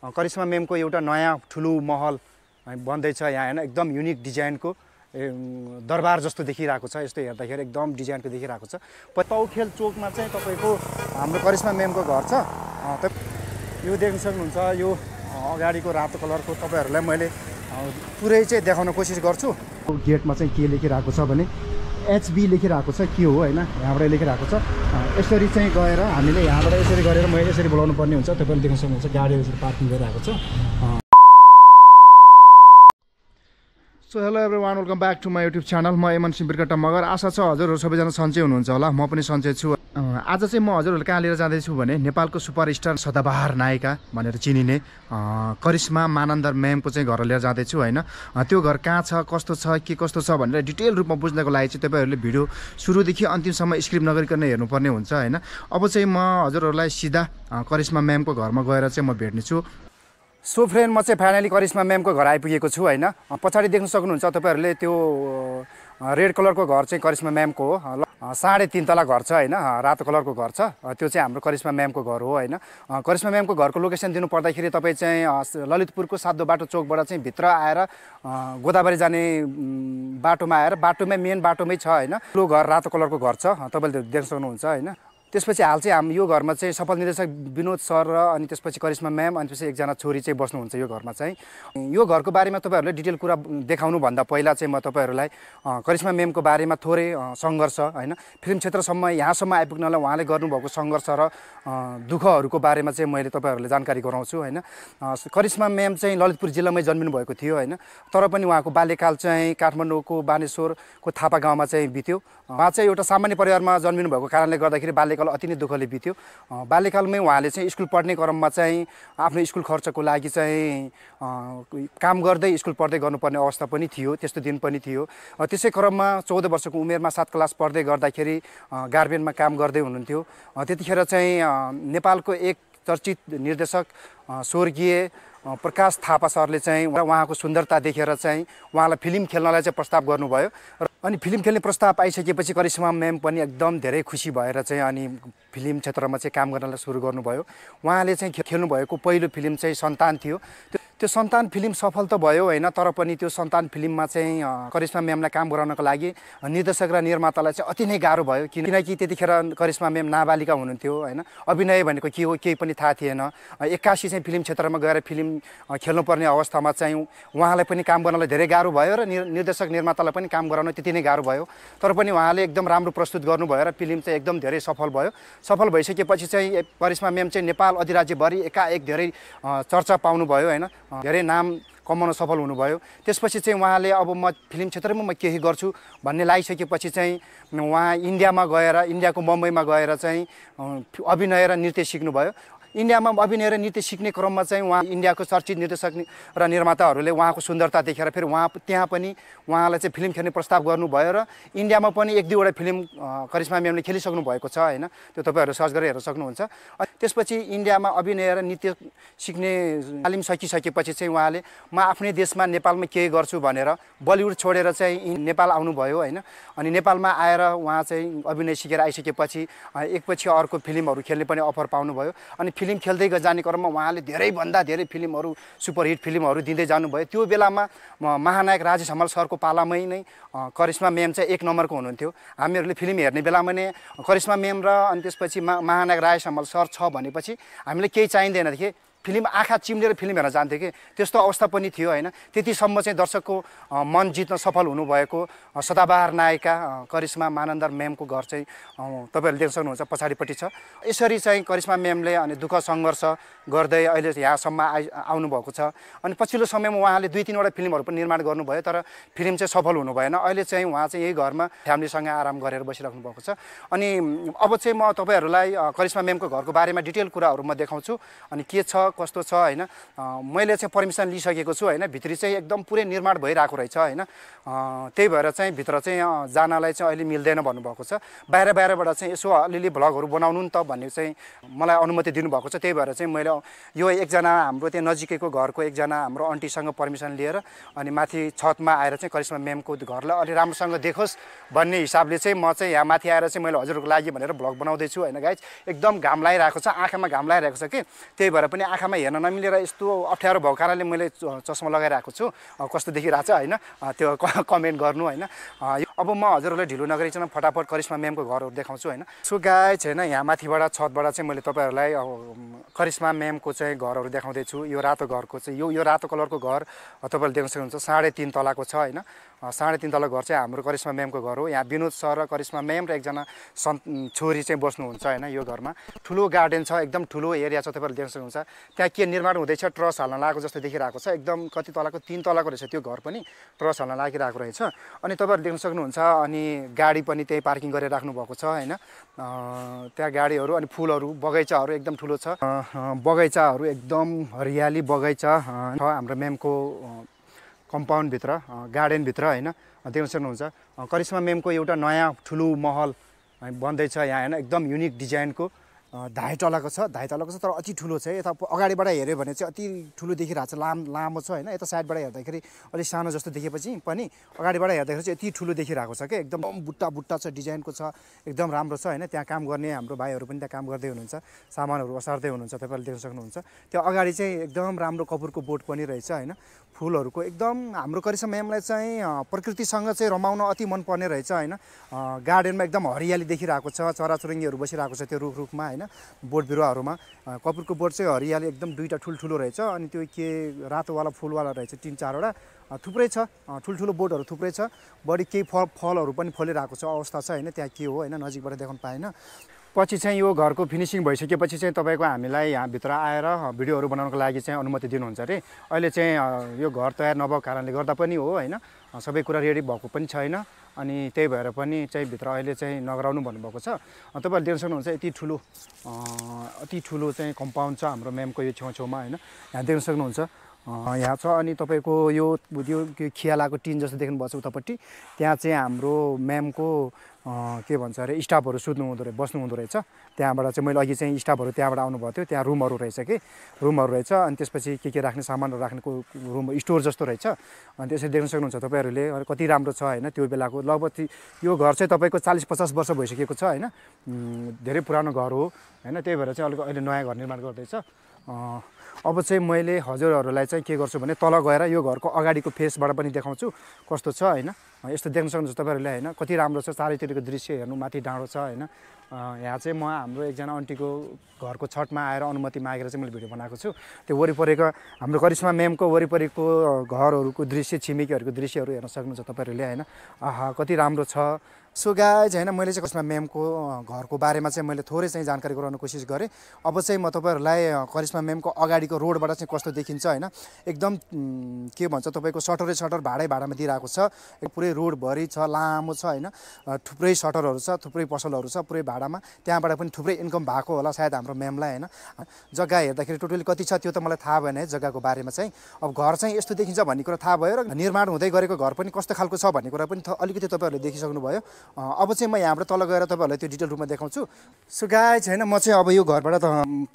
करिश्मा मेमको एउटा नयाँ ठुलो महल बन्दैछ यहाँ होइन? एकदम युनिक डिजाइनको दरबार जस्तो देखिरहेको छ। यस्तो हेर्दाखेरि एकदम डिजाइनको देखिरहेको छ। प- तौखेल चोकमा चाहिँ तपाईँको हाम्रो करिश्मा मेमको घर छ। यो देख्न सक्नुहुन्छ यो अगाडिको रातो कलरको तपाईँहरूलाई मैले पुरै चाहिँ देखाउन कोसिस गर्छु। गेटमा चाहिँ के लेखिरहेको छ भने एचबी लेखिरहेको छ के हो होइन यहाँबाट लेखिरहेको छ। यसरी चाहिँ गएर हामीले यहाँबाट यसरी गरेर मैले यसरी बोलाउनु पर्ने हुन्छ तपाईँले देख्न सक्नुहुन्छ गाडीहरू यसरी पार्किङ गरिरहेको छ। So hello everyone welcome back to my YouTube channel म एमन सिम्बिरकट्टा मगर आशा छ हजुरहरू सबैजना सन्चै हुनुहुन्छ होला। म पनि सन्चै छु। आज चाहिँ म हजुरहरू कहाँ लिएर जाँदैछु भने नेपालको सुपरस्टार सदाबहार नायिका भनेर चिनिने करिश्मा मानन्दर म्यामको चाहिँ घर लिएर जाँदैछु होइन। त्यो घर कहाँ छ कस्तो छ के कस्तो छ भनेर डिटेल रूपमा बुझ्नको लागि चाहिँ तपाईँहरूले भिडियो सुरुदेखि अन्तिमसम्म स्क्रिप्ट नगरिकन हेर्नुपर्ने हुन्छ होइन। अब चाहिँ म हजुरहरूलाई सिधा करिश्मा म्यामको घरमा गएर चाहिँ म भेट्नेछु। सो फ्रेन्ड म चाहिँ फाइनली करिश्मा म्यामको घर आइपुगेको छु होइन। पछाडि देख्न सक्नुहुन्छ तपाईँहरूले त्यो रेड कलरको घर चाहिँ करिश्मा म्यामको हो। साढे तिन तला घर छ होइन? रातो कलरको घर छ। त्यो चाहिँ हाम्रो करिश्मा म्यामको घर हो होइन? करिश्मा म्यामको घरको लोकेसन दिनु पर्दाखेरि तपाईँ चाहिँ ललितपुरको सातो बाटो चोकबाट चाहिँ भित्र आएर गोदावरी जाने बाटोमा आएर बाटोमै मेन बाटोमै छ होइन? ठुलो घर रातो कलरको घर छ। तपाईँले देख्न सक्नुहुन्छ होइन? त्यसपछि हाल चाहिँ हाम यो घरमा चाहिँ सफल निर्देशक विनोद सर र अनि त्यसपछि करिश्मा म्याम अनि त्यसपछि एकजना छोरी चाहिँ बस्नुहुन्छ यो घरमा चाहिँ। यो घरको बारेमा तपाईँहरूले डिटेल कुरा देखाउनुभन्दा पहिला चाहिँ म तपाईँहरूलाई करिश्मा म्यामको बारेमा थोरै सङ्घर्ष होइन? फिल्म क्षेत्रसम्म यहाँसम्म आइपुग्नलाई उहाँले गर्नुभएको सङ्घर्ष र दुःखहरूको बारेमा चाहिँ मैले तपाईँहरूलाई जानकारी गराउँछु होइन? करिश्मा म्याम चाहिँ ललितपुर जिल्लामै जन्मिनु भएको थियो होइन? तर पनि उहाँको बाल्यकाल चाहिँ काठमाडौँको बानेश्वरको थापा गाउँमा चाहिँ बित्यो। उहाँ चाहिँ एउटा सामान्य परिवारमा जन्मिनु भएको कारणले गर्दाखेरि बाल्यकाल अति नै दुःखले बित्यो। बाल्यकालमै उहाँले चाहिँ स्कुल पढ्ने क्रममा चाहिँ आफ्नो स्कुल खर्चको लागि चाहिँ काम गर्दै स्कुल पढ्दै गर्नुपर्ने अवस्था पनि थियो त्यस्तो दिन पनि थियो। त्यसै क्रममा चौध वर्षको उमेरमा सात क्लास पढ्दै गर्दाखेरि गार्बेनमा काम गर्दै हुनुहुन्थ्यो। त्यतिखेर चाहिँ नेपालको एक चर्चित निर्देशक स्वर्गीय प्रकाश थापा सरले चाहिँ उहाँको सुन्दरता देखेर चाहिँ उहाँलाई फिल्म खेल्नलाई चाहिँ प्रस्ताव गर्नुभयो। र अनि फिल्म खेल्ने प्रस्ताव आइसकेपछि करिश्मा म्याम पनि एकदम धेरै खुसी भएर चाहिँ अनि फिल्म क्षेत्रमा चाहिँ काम गर्नलाई सुरु गर्नुभयो। उहाँले चाहिँ खेल्नुभएको पहिलो फिल्म चाहिँ सन्तान थियो। त्यो सन्तान फिल्म सफल त भयो होइन तर पनि त्यो सन्तान फिल्ममा चाहिँ करिश्मा म्यामलाई काम गराउनको लागि निर्देशक र निर्मातालाई चाहिँ अति नै गाह्रो भयो किन- किनकि त्यतिखेर करिश्मा म्याम नाबालिका हुनुहुन्थ्यो होइन। अभिनय भनेको के हो केही पनि थाहा थिएन। एक्कासी चाहिँ फिल्म क्षेत्रमा गएर फिल्म खेल्नुपर्ने अवस्थामा चाहिँ उहाँलाई पनि काम गर्नलाई धेरै गाह्रो भयो र निर- निर्देशक निर्मातालाई पनि काम गराउन त्यति नै गाह्रो भयो। तर पनि उहाँले एकदम राम्रो प्रस्तुत गर्नुभयो र फिल्म चाहिँ एकदम धेरै सफल भयो। सफल भइसकेपछि चाहिँ करिश्मा म्याम चाहिँ नेपाल अधिराज्यभरि एकाएक धेरै चर्चा पाउनुभयो होइन। धेरै नाम कमाउन सफल हुनुभयो। त्यसपछि चाहिँ उहाँले अब म फिल्म क्षेत्रमा म केही गर्छु भन्ने लागिसकेपछि चाहिँ उहाँ इन्डियामा गएर इन्डियाको मुम्बईमा गएर चाहिँ अभिनय र नृत्य सिक्नुभयो। इन्डियामा अभिनय र नृत्य सिक्ने क्रममा चाहिँ उहाँ इन्डियाको चर्चित निर्देशक र निर्माताहरूले उहाँको सुन्दरता देखेर फेरि उहाँ त्यहाँ पनि उहाँलाई चाहिँ फिल्म खेल्ने प्रस्ताव गर्नुभयो र इन्डियामा पनि एक दुईवटा फिल्म करिश्मा म्यामले खेलिसक्नु भएको छ होइन? त्यो तपाईँहरू सर्च गरेर हेर्न सक्नुहुन्छ। त्यसपछि इन्डियामा अभिनय र नृत्य सिक्ने तालिम सकिसकेपछि चाहिँ उहाँले म आफ्नै देशमा नेपालमा केही गर्छु भनेर बलिउड छोडेर चाहिँ नेपाल आउनुभयो होइन? अनि नेपालमा आएर उहाँ चाहिँ अभिनय सिकेर आइसकेपछि एकपछि अर्को फिल्महरू खेल्ने पनि अफर पाउनुभयो। अनि फिल्म खेल्दै जाने क्रममा उहाँले धेरैभन्दा धेरै फिल्महरू सुपरहिट फिल्महरू दिँदै जानुभयो। त्यो बेलामा महानायक राजेश हमाल सरको पालामै नै करिश्मा म्याम चाहिँ एक नम्बरको हुनुहुन्थ्यो। हामीहरूले फिल्म हेर्ने बेलामा नै करिश्मा म्याम र अनि त्यसपछि महानायक राजेश हमाल सर छ भनेपछि हामीलाई केही चाहिँदैन थियो फिल्म आँखा चिम्लेर फिल्म हेर्न जान्थ्यो कि त्यस्तो अवस्था पनि थियो होइन? त्यतिसम्म चाहिँ दर्शकको मन जित्न सफल हुनुभएको सदाबहार नायिका करिश्मा मानन्दर म्यामको घर चाहिँ तपाईँहरूले देख्न सक्नुहुन्छ पछाडिपट्टि छ। यसरी चाहिँ करिश्मा म्यामले अनि दुःख सङ्घर्ष गर्दै अहिले यहाँसम्म आइ आउनुभएको छ। अनि पछिल्लो समयमा उहाँले दुई तिनवटा फिल्महरू पनि निर्माण गर्नुभयो तर फिल्म चाहिँ सफल हुनु भएन। अहिले चाहिँ उहाँ चाहिँ यही घरमा फ्यामिलीसँग आराम गरेर बसिराख्नु भएको छ। अनि अब चाहिँ म तपाईँहरूलाई करिश्मा म्यामको घरको बारेमा डिटेल कुराहरू म देखाउँछु। अनि के छ कस्तो छ होइन? मैले चाहिँ पर्मिसन लिइसकेको छु होइन? भित्री चाहिँ एकदम पुरै निर्माण भइरहेको रहेछ होइन? त्यही भएर चाहिँ भित्र चाहिँ जानलाई चाहिँ अहिले मिल्दैन भन्नुभएको छ। बाहिर बाहिरबाट चाहिँ यसो अलिअलि भ्लगहरू बनाउनु नि त भन्ने चाहिँ मलाई अनुमति दिनुभएको छ। त्यही भएर चाहिँ मैले यो एकजना हाम्रो त्यहाँ नजिकैको घरको एकजना हाम्रो आन्टीसँग पर्मिसन लिएर अनि माथि छतमा आएर चाहिँ करिश्मा म्यामको घरलाई अलि राम्रोसँग देखोस् भन्ने हिसाबले चाहिँ म चाहिँ यहाँ माथि आएर चाहिँ मैले हजुरहरूको लागि भनेर भ्लग बनाउँदैछु होइन गाइज एकदम घाम लगाइरहेको छ आँखामा घाम लगाइरहेको छ कि? त्यही भएर पनि आँखा आँखामा हेर्न नमिलेर यस्तो अप्ठ्यारो भएको कारणले मैले चस्मा लगाइरहेको छु। कस्तो देखिरहेको छ होइन त्यो कमेन्ट गर्नु होइन। अब म हजुरहरूलाई ढिलो नगरिकन फटाफट करिश्मा म्यामको घरहरू देखाउँछु होइन। सो गाई छैन यहाँ माथिबाट छतबाट चाहिँ मैले तपाईँहरूलाई अब, करिश्मा म्यामको चाहिँ घरहरू देखाउँदैछु। यो रातो घरको चाहिँ यो यो रातो कलरको घर तपाईँहरूले देख्न सक्नुहुन्छ। साढे तिन तलाको छ होइन। साढे तिन तला घर चाहिँ हाम्रो करिश्मा म्यामको घर हो। यहाँ विनोद सर र करिश्मा म्याम र एकजना सन् छोरी चाहिँ बस्नुहुन्छ होइन यो घरमा। ठुलो गार्डन छ एकदम ठुलो एरिया छ तपाईँहरूले देख्न सक्नुहुन्छ। त्यहाँ के निर्माण हुँदैछ ट्रस हाल्न लागेको जस्तो देखिरहेको छ। एकदम कति तलाको तिन तलाको रहेछ त्यो घर पनि ट्रस हाल्न लागिरहेको रहेछ। अनि तपाईँहरू देख्न सक्नुहुन्छ अनि गाडी पनि त्यही पार्किङ गरेर राख्नु भएको छ होइन। त्यहाँ गाडीहरू अनि फुलहरू बगैँचाहरू एकदम ठुलो छ। बगैँचाहरू एकदम हरियाली बगैँचा छ हाम्रो म्यामको कम्पाउन्डभित्र गार्डनभित्र होइन? देख्न सक्नुहुन्छ। करिश्मा मेमको एउटा नयाँ ठुलो महल बन्दैछ यहाँ होइन? एकदम युनिक डिजाइनको। धाइ तलाको छ धाइ तलाको छ तर अति ठुलो छ। यता अगाडिबाट हेऱ्यो भने चाहिँ अति ठुलो देखिरहेको छ लाम लामो छ होइन? यता साइडबाट हेर्दाखेरि अलिक सानो जस्तो देखेपछि पनि अगाडिबाट हेर्दाखेरि चाहिँ यति ठुलो देखिरहेको छ क्या एकदम बुट्टा बुट्टा छ डिजाइनको छ एकदम राम्रो छ होइन? त्यहाँ काम गर्ने हाम्रो भाइहरू पनि त्यहाँ काम गर्दै हुनुहुन्छ सामानहरू ओसार्दै हुनुहुन्छ तपाईँहरूले देख्न सक्नुहुन्छ। त्यो अगाडि चाहिँ एकदम राम्रो कपुरको बोट पनि रहेछ होइन? फुलहरूको एकदम हाम्रो करिसा म्यामलाई चाहिँ प्रकृतिसँग चाहिँ रमाउन अति मनपर्ने रहेछ होइन? गार्डनमा एकदम हरियाली देखिरहेको छ चराचुरुङ्गीहरू बसिरहेको छ त्यो रुख रुखमा होइन? बोट बिरुवाहरूमा कपुरको बोट चाहिँ हरियाली एकदम दुईवटा ठुल्ठुलो रहेछ अनि त्यो के रातोवाला फुलवाला रहेछ तिन चारवटा। थुप्रै छ। ठुल्ठुलो बोटहरू थुप्रै छ। बढी केही फल फलहरू पनि फलिरहेको छ अवस्था छ होइन? त्यहाँ के हो होइन? नजिकबाट देखाउनु पाएन। पछि चाहिँ यो घरको फिनिसिङ भइसकेपछि चाहिँ तपाईँको हामीलाई यहाँभित्र आएर भिडियोहरू बनाउनको लागि चाहिँ अनुमति दिनुहुन्छ अरे। अहिले चाहिँ यो घर तयार नभएको कारणले गर्दा पनि हो होइन? सबै कुरा रेडी भएको पनि छैन। अनि त्यही भएर पनि चाहिँ भित्र अहिले चाहिँ नगराउनु भन्नुभएको छ। तपाईँहरूले देख्न सक्नुहुन्छ यति ठुलो अति ठुलो चाहिँ कम्पाउन्ड छ हाम्रो म्यामको यो छेउछेउमा होइन? यहाँ देख्न सक्नुहुन्छ। यहाँ छ। अनि तपाईँको यो यो खियालाको टिन जस्तो देख्नुभएको छ उतापट्टि। त्यहाँ चाहिँ हाम्रो म्यामको के भन्छ अरे स्टाफहरू सुत्नु हुँदो रहेछ बस्नु हुँदो रहेछ। त्यहाँबाट चाहिँ मैले अघि चाहिँ स्टाफहरू त्यहाँबाट आउनुभएको थियो। त्यहाँ रुमहरू रहेछ कि? रुमहरू रहेछ। अनि त्यसपछि के के राख्ने सामानहरू राख्नेको रुम स्टोर जस्तो रहेछ। अनि त्यसरी देख्न सक्नुहुन्छ तपाईँहरूले। कति राम्रो छ होइन त्यो बेलाको। लगभग यो घर चाहिँ तपाईँको चालिस पचास वर्ष भइसकेको छ होइन। धेरै पुरानो घर हो होइन। त्यही भएर चाहिँ अलिक अहिले नयाँ घर निर्माण गर्दैछ। अब चाहिँ मैले हजुरहरूलाई चाहिँ के गर्छु भने तल गएर यो घरको अगाडिको फेसबाट पनि देखाउँछु कस्तो छ होइन? यस्तो देख्न सक्नुहुन्छ तपाईँहरूले होइन? कति राम्रो छ चारैतिरको दृश्य हेर्नु माथि डाँडो छ होइन? यहाँ चाहिँ म हाम्रो एकजना आन्टीको घरको छतमा आएर अनुमति मागेर चाहिँ मैले भिडियो बनाएको छु। त्यो वरिपरिको हाम्रो करिश्मा म्यामको वरिपरिको घरहरूको दृश्य छिमेकीहरूको दृश्यहरू हेर्न सक्नुहुन्छ तपाईँहरूले होइन? आहा कति राम्रो छ सो गाइज होइन मैले चाहिँ करिश्मा म्यामको घरको बारेमा चाहिँ मैले थोरै चाहिँ जानकारी गराउन कोसिस गरेँ। अब चाहिँ म तपाईँहरूलाई करिश्मा म्यामको अगाडिको रोडबाट चाहिँ कस्तो देखिन्छ होइन एकदम के भन्छ तपाईँको सटरै सटर भाडै भाडामा दिइरहेको छ। पुरै रोडभरि छ लामो छ होइन थुप्रै सटरहरू छ थुप्रै पसलहरू छ पुरै भाडामा। त्यहाँबाट पनि थुप्रै इन्कम भएको होला सायद हाम्रो म्यामलाई होइन। जग्गा हेर्दाखेरि टोटली कति छ त्यो त मलाई थाहा भएन है जग्गाको बारेमा चाहिँ। अब घर चाहिँ यस्तो देखिन्छ भन्ने कुरा थाहा भयो र निर्माण हुँदै गरेको घर पनि कस्तो खालको छ भन्ने कुरा पनि अलिकति तपाईँहरूले देखिसक्नु भयो अँ, अब चाहिँ म यहाँबाट तल गएर तपाईँहरूलाई त्यो डिटेल रूपमा देखाउँछु। सो गाई छैन म चाहिँ अब यो घरबाट त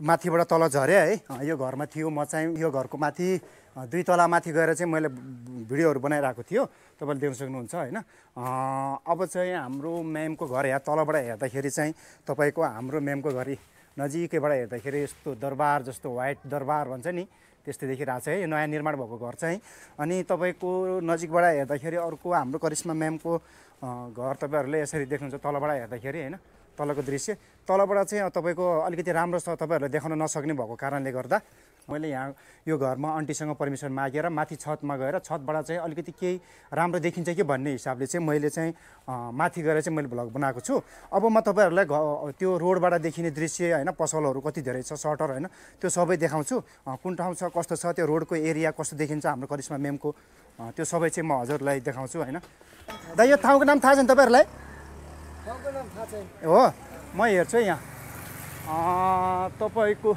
माथिबाट तल झरेँ है। यो घरमा थियो म चाहिँ यो घरको माथि दुई तला माथि गएर चाहिँ मैले भिडियोहरू बनाइरहेको थियो। तपाईँले देख्न सक्नुहुन्छ होइन। अब चाहिँ हाम्रो म्यामको घर यहाँ तलबाट हेर्दाखेरि चाहिँ तपाईँको हाम्रो म्यामको घर नजिकैबाट हेर्दाखेरि यस्तो दरबार जस्तो व्हाइट दरबार भन्छ नि त्यस्तै देखिरहेको छ है। यो नयाँ निर्माण भएको घर चाहिँ। अनि तपाईँको नजिकबाट हेर्दाखेरि अर्को हाम्रो करिश्मा म्यामको घर तपाईँहरूले यसरी देख्नुहुन्छ तलबाट हेर्दाखेरि होइन? तलको दृश्य। तलबाट चाहिँ तपाईँको अलिकति राम्रो छ तपाईँहरूले देखाउन नसक्ने भएको कारणले गर्दा। मैले यहाँ यो घरमा आन्टीसँग पर्मिसन मागेर माथि छतमा गएर छतबाट चाहिँ अलिकति केही राम्रो देखिन्छ कि भन्ने हिसाबले चाहिँ मैले चाहिँ माथि गएर चाहिँ मैले भ्लग बनाएको छु। अब म तपाईँहरूलाई त्यो रोडबाट देखिने दृश्य होइन पसलहरू कति धेरै छ सटर होइन त्यो सबै देखाउँछु। कुन ठाउँ छ कस्तो छ त्यो रोडको एरिया कस्तो देखिन्छ हाम्रो करिश्मा मेमको अँ, त्यो सबै चाहिँ म हजुरलाई देखाउँछु होइन। दा यो ठाउँको नाम थाहा छ नि तपाईँहरूलाई हो म हेर्छु यहाँ। तपाईँको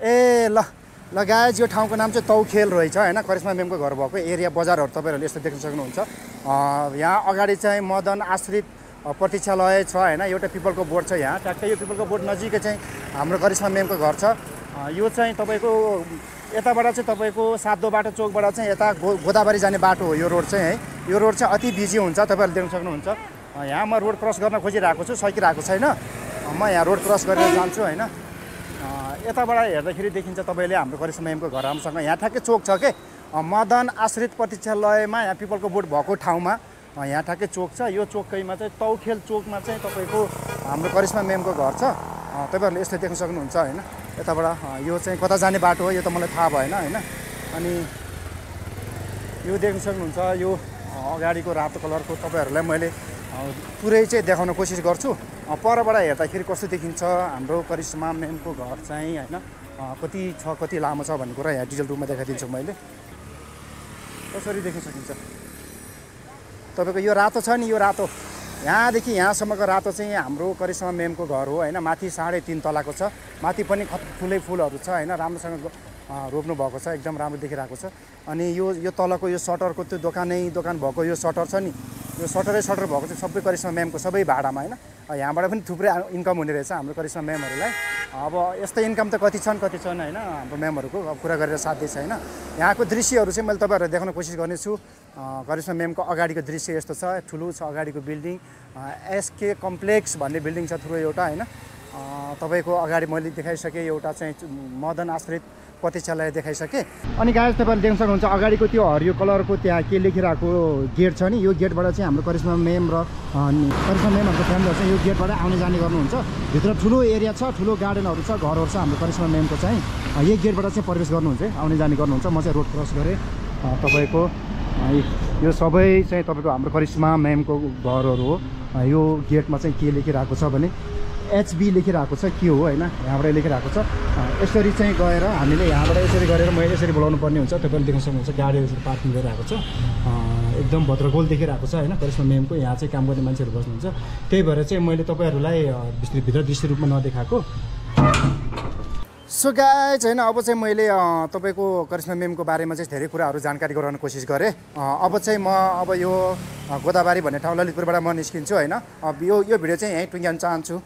ए ल ल गाइज यो ठाउँको नाम चाहिँ तौखेल रहेछ होइन? करिश्मा मेमको घर भएको एरिया बजारहरू तपाईँहरूले यस्तो देख्न सक्नुहुन्छ। यहाँ अगाडि चाहिँ मदन आश्रित प्रतीक्षालय छ होइन? एउटा पिपलको बोर्ड छ यहाँ। ट्याक्कै यो पिपलको बोर्ड नजिकै चाहिँ हाम्रो करिश्मा मेमको घर छ। यो चाहिँ तपाईँको यताबाट चाहिँ तपाईँको सातो बाटो चोकबाट चाहिँ यता गो गोदावरी जाने बाटो हो यो रोड चाहिँ है? यो रोड चाहिँ अति बिजी हुन्छ तपाईँहरूले देख्न सक्नुहुन्छ। यहाँ म रोड क्रस गर्न खोजिरहेको छु सकिरहेको छैन। म यहाँ रोड क्रस गरेर जान्छु होइन? यताबाट हेर्दाखेरि देखिन्छ तपाईँले हाम्रो करिश्मा म्यामको घर राम्रोसँग। यहाँ ठ्याक्कै चोक छ के? मदन आश्रित प्रतीक्षालयमा यहाँ पिपलको बोट भएको ठाउँमा। यहाँ ठ्याक्कै चोक छ। यो चोकैमा चाहिँ तौखेल चोकमा चाहिँ तपाईँको हाम्रो करिश्मा म्यामको घर छ। तपाईँहरूले यस्तो देख्न सक्नुहुन्छ होइन? यताबाट यो चाहिँ कता जाने बाटो हो यो त मलाई थाहा भएन होइन? अनि यो देख्न सक्नुहुन्छ यो अगाडिको रातो कलरको तपाईँहरूलाई मैले पुरै चाहिँ देखाउन कोसिस गर्छु। परबाट हेर्दाखेरि कस्तो देखिन्छ हाम्रो करिश्मा म्यामको घर चाहिँ होइन कति छ कति लामो छ भन्ने कुरा यहाँ डिटेल रूपमा देखाइदिन्छु मैले। कसरी देख्न सकिन्छ? तपाईँको यो रातो छ नि यो रातो। यहाँदेखि यहाँसम्मको रातो चाहिँ हाम्रो करिश्मा मेमको घर हो होइन। माथि साढे तिन तलाको छ। माथि पनि खत ठुलै फुलहरू छ होइन। राम्रोसँग रोप्नु भएको छ एकदम राम्रो देखिरहेको छ। अनि यो यो तलको यो सटरको त्यो दोकानै दोकान भएको यो सटर छ नि यो सटरै सटर भएको चाहिँ सबै करिश्मा म्यामको सबै भाडामा होइन? यहाँबाट पनि थुप्रै इन्कम हुने रहेछ हाम्रो करिश्मा म्यामहरूलाई। अब यस्तै इन्कम त कति छन् कति छन् होइन? हाम्रो म्यामहरूको अब कुरा गरेर साध्य छैन यहाँको दृश्यहरू चाहिँ मैले तपाईँहरूलाई देखाउन कोसिस गर्नेछु। करिश्मा म्यामको अगाडिको दृश्य यस्तो छ ठुलो छ अगाडिको बिल्डिङ। एसके कम्प्लेक्स भन्ने बिल्डिङ छ ठुलो एउटा होइन? तपाईँको अगाडि मैले देखाइसकेँ एउटा चाहिँ मदन आश्रित प्रतीक्षालय देखाइसकेँ। अनि गायस तपाईँले देख्न सक्नुहुन्छ अगाडिको त्यो हरियो कलरको त्यहाँ के लेखिरहेको गेट छ नि यो गेटबाट चाहिँ हाम्रो करिश्मा मेम र करिश्मा मेमहरूको फ्यामिलीहरू चाहिँ यो गेटबाट आउने जाने गर्नुहुन्छ। भित्र ठुलो एरिया छ ठुलो गार्डनहरू छ घरहरू छ हाम्रो करिश्मा मेमको चाहिँ। यही गेटबाट चाहिँ प्रवेश गर्नुहुन्छ है, आउने जाने गर्नुहुन्छ। म चाहिँ रोड क्रस गरेँ तपाईँको यो सबै चाहिँ तपाईँको हाम्रो करिश्मा म्यामको घरहरू हो। यो गेटमा चाहिँ के लेखिरहेको छ भने एचबी लेखिरहेको छ के हो होइन यहाँबाट लेखिरहेको छ। यसरी चाहिँ गएर हामीले यहाँबाट यसरी गरेर मैले यसरी बोलाउनु पर्ने हुन्छ तपाईँले देख्न सक्नुहुन्छ गाडीहरू यसरी पार्किङ गरिरहेको छ। एकदम भद्रगोल देखिरहेको छ होइन करिश्मा म्यामको यहाँ चाहिँ काम गर्ने मान्छेहरू बस्नुहुन्छ। त्यही भएर चाहिँ मैले तपाईँहरूलाई भित्र दृश्य रूपमा नदेखाएको। सो गाई छैन अब चाहिँ मैले तपाईँको करिश्मा मेमको बारेमा चाहिँ धेरै कुराहरू जानकारी गराउन कोसिस गरेँ। अब चाहिँ म अब यो गोदाबारी भन्ने ठाउँ ललितपुरबाट म निस्किन्छु होइन। यो यो भिडियो चाहिँ यहीँ टुङ्ग्याउन चाहन्छु।